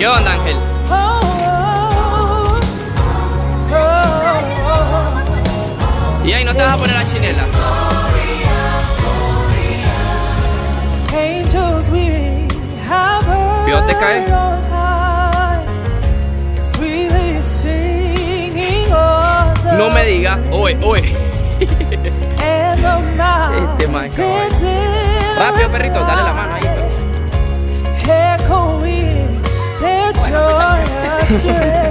¿Qué onda, Ángel? Y ahí no te vas a poner la chinela. Pío, te cae. No me digas, oye, oye. este man, Rápido, perrito, dale la mano ahí. history.